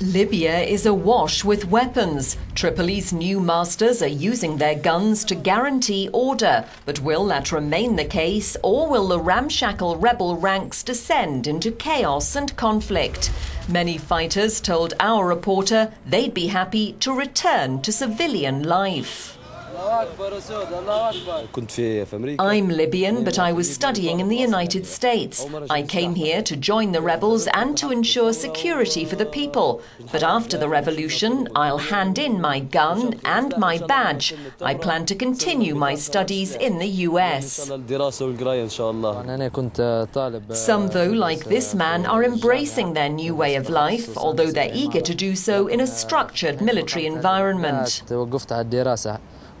Libya is awash with weapons. Tripoli's new masters are using their guns to guarantee order. But will that remain the case, or will the ramshackle rebel ranks descend into chaos and conflict? Many fighters told our reporter they'd be happy to return to civilian life. I'm Libyan, but I was studying in the United States. I came here to join the rebels and to ensure security for the people. But after the revolution, I'll hand in my gun and my badge. I plan to continue my studies in the US. Some, though, like this man, are embracing their new way of life, although they're eager to do so in a structured military environment.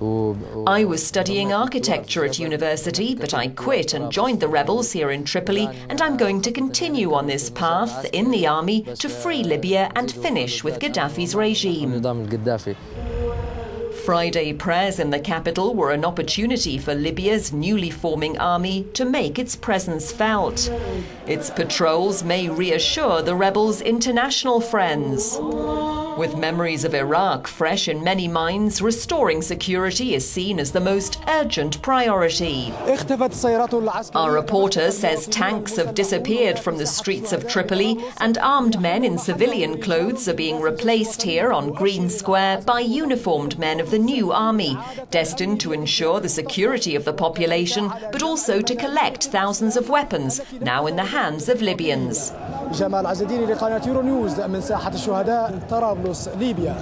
I was studying architecture at university, but I quit and joined the rebels here in Tripoli, and I'm going to continue on this path in the army to free Libya and finish with Gaddafi's regime. Friday prayers in the capital were an opportunity for Libya's newly forming army to make its presence felt. Its patrols may reassure the rebels' international friends. With memories of Iraq fresh in many minds, restoring security is seen as the most urgent priority. Our reporter says tanks have disappeared from the streets of Tripoli and armed men in civilian clothes are being replaced here on Green Square by uniformed men of the new army, destined to ensure the security of the population but also to collect thousands of weapons now in the hands of Libyans. جمال عز الدين لقناة يورو نيوز من ساحة الشهداء طرابلس ليبيا.